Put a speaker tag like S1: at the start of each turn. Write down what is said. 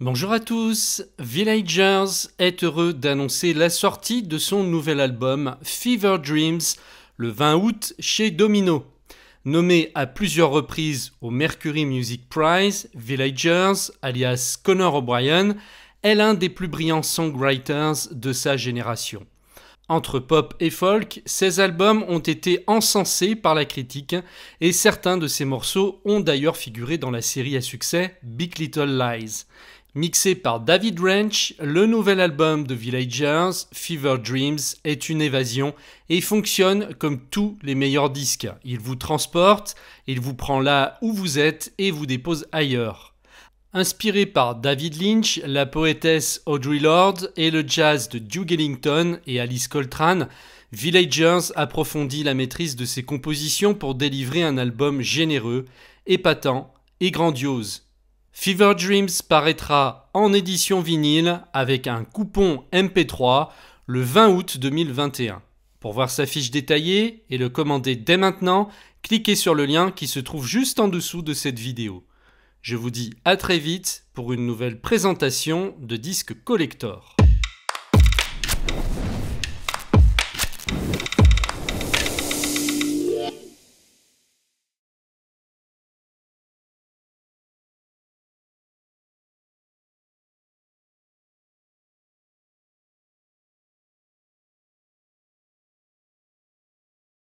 S1: Bonjour à tous, Villagers est heureux d'annoncer la sortie de son nouvel album Fever Dreams le 20 août chez Domino. Nommé à plusieurs reprises au Mercury Music Prize, Villagers, alias Connor O'Brien, est l'un des plus brillants songwriters de sa génération. Entre pop et folk, ses albums ont été encensés par la critique et certains de ses morceaux ont d'ailleurs figuré dans la série à succès Big Little Lies. Mixé par David Ranch, le nouvel album de Villagers, Fever Dreams, est une évasion et fonctionne comme tous les meilleurs disques. Il vous transporte, il vous prend là où vous êtes et vous dépose ailleurs. Inspiré par David Lynch, la poétesse Audrey Lorde et le jazz de Duke Ellington et Alice Coltrane, Villagers approfondit la maîtrise de ses compositions pour délivrer un album généreux, épatant et grandiose. Fever Dreams paraîtra en édition vinyle avec un coupon MP3 le 20 août 2021. Pour voir sa fiche détaillée et le commander dès maintenant, cliquez sur le lien qui se trouve juste en dessous de cette vidéo. Je vous dis à très vite pour une nouvelle présentation de disques collector.